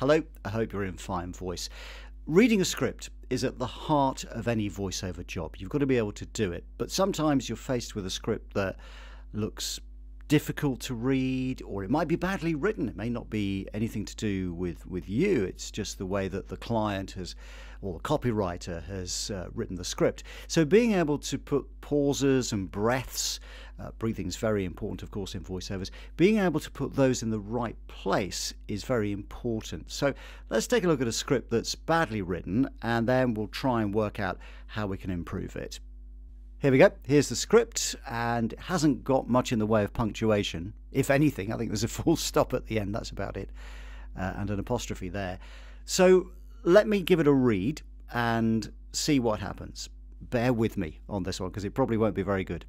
Hello, I hope you're in fine voice. Reading a script is at the heart of any voiceover job. You've got to be able to do it, but sometimes you're faced with a script that looks difficult to read or it might be badly written. It may not be anything to do with with you. It's just the way that the client has or the copywriter has uh, written the script. So being able to put pauses and breaths uh, breathing is very important of course in voiceovers. Being able to put those in the right place is very important. So let's take a look at a script that's badly written and then we'll try and work out how we can improve it here we go. Here's the script, and it hasn't got much in the way of punctuation. If anything, I think there's a full stop at the end. That's about it, uh, and an apostrophe there. So let me give it a read and see what happens. Bear with me on this one because it probably won't be very good.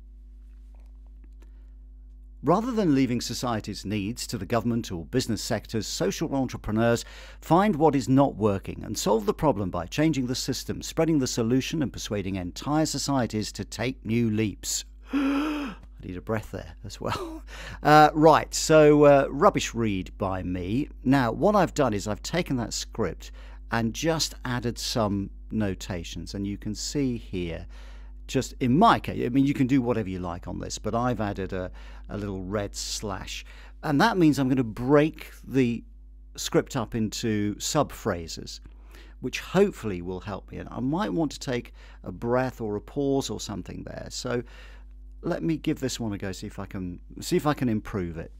Rather than leaving society's needs to the government or business sectors, social entrepreneurs find what is not working and solve the problem by changing the system, spreading the solution, and persuading entire societies to take new leaps. I need a breath there as well. Uh, right, so uh, rubbish read by me. Now, what I've done is I've taken that script and just added some notations, and you can see here just in my case, I mean, you can do whatever you like on this, but I've added a, a little red slash. And that means I'm going to break the script up into sub phrases, which hopefully will help me. And I might want to take a breath or a pause or something there. So let me give this one a go, see if I can see if I can improve it.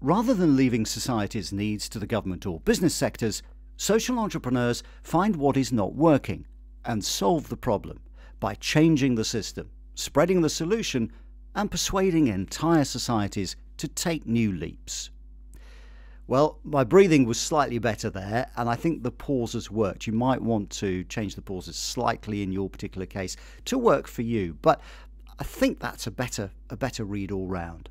Rather than leaving society's needs to the government or business sectors, social entrepreneurs find what is not working and solve the problem by changing the system, spreading the solution, and persuading entire societies to take new leaps. Well, my breathing was slightly better there, and I think the pauses worked. You might want to change the pauses slightly in your particular case to work for you, but I think that's a better a better read all round.